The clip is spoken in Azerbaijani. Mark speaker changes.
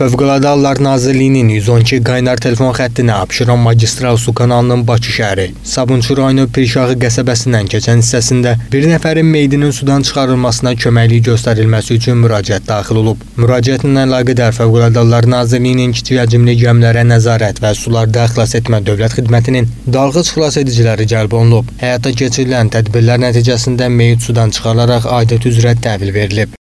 Speaker 1: Fövqəladə Hallar Nazirliyinin 112 qaynar telefon xəttinə Abşeron magistral su kanalının Bakı şəhəri, Sabunçu rayonu Pirşağı qəsəbəsindən keçən hissəsində bir nəfərin meyidinin sudan çıxarılmasına köməklik göstərilməsi üçün müraciət daxil olub. Müraciətlə əlaqədar Fövqəladə Hallar Nazirliyinin kiçik həcmli gəmilərə nəzarət və sularda xilas etmə dövlət xidmətinin dalğıc xilas ediciləri cəlb olunub. Həyata keçirilən tədbirlər nəticəsində meyit sudan çıxarılaraq aidiyyət üzrə təhvil verilib.